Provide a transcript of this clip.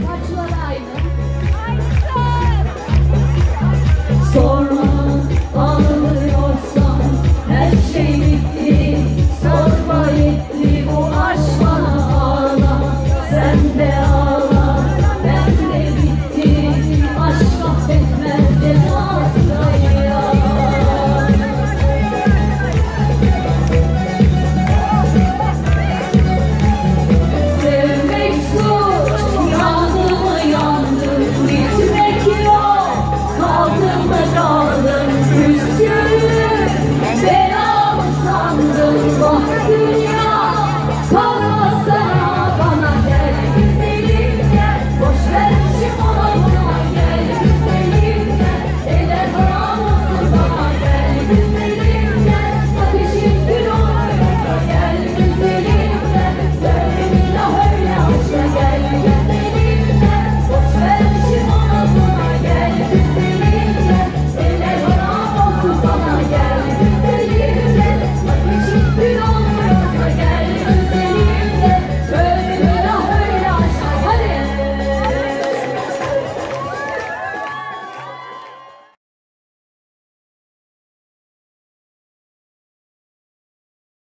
Watch na lajnę.